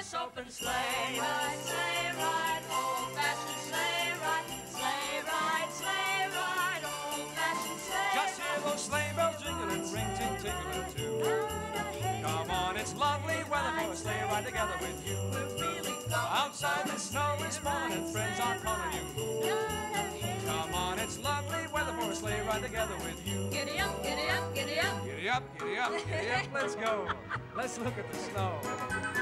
in one-horse open sleigh. Ride, sleigh ride, old-fashioned sleigh ride, sleigh ride, sleigh ride, old-fashioned sleigh Just hear those sleigh bells jingling, ring ting tingling too. Come on, it's lovely weather for a sleigh ride together with you. Outside the snow is falling and friends are calling you. Come on, it's lovely weather for a sleigh ride together with you. Giddy up, giddy up, giddy up. Giddy up, giddy up, giddy up, let's go. Let's look at the snow.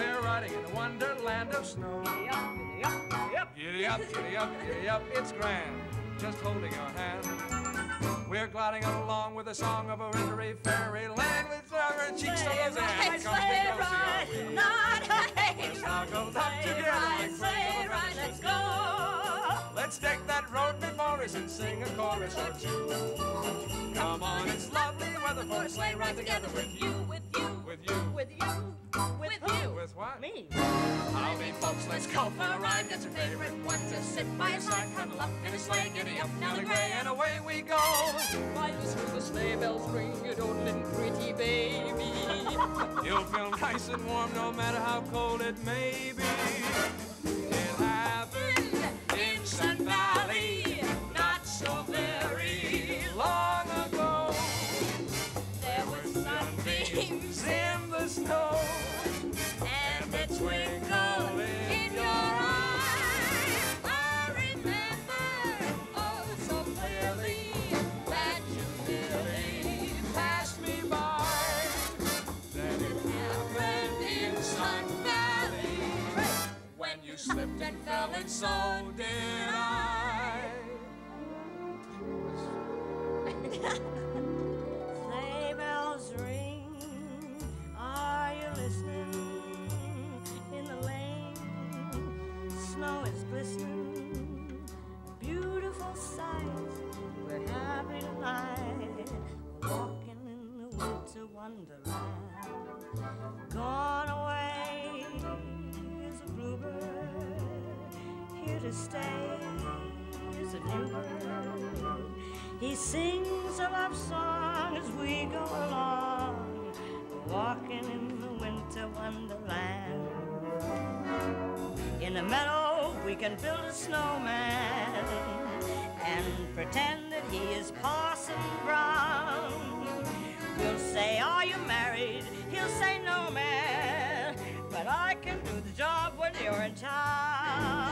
We're riding in a wonderland of snow. Giddy up, giddy up, giddy up. Giddy up, giddy up, giddy up, it's grand. Just holding your hand. We're gliding along with the song of a wintry fairyland with our cheeks to those hands. Come sleigh ride, not Let's snuggle up together like sleigh ride, let's go. Let's take that road before us and sing a chorus or two. Come on, it's lovely weather for a sleigh ride together. With you, sit by your side. Cuddle up in a sleigh, giddy up the gray, and away we go. While you hear the sleigh bells ring, you don't pretty baby. You'll feel nice and warm no matter how cold it may be. You slipped and fell, and so did I. Sleigh bells ring. Are you listening? In the lane, snow is glistening. Beautiful sight. We're happy tonight. Walking in the winter wonderland. Gone Here to stay is a new bird. He sings a love song as we go along, walking in the winter wonderland. In the meadow, we can build a snowman and pretend that he is Parson Brown. We'll say, Are you married? He'll say, No, man. But I can do the job when you're in town.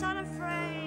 I'm afraid.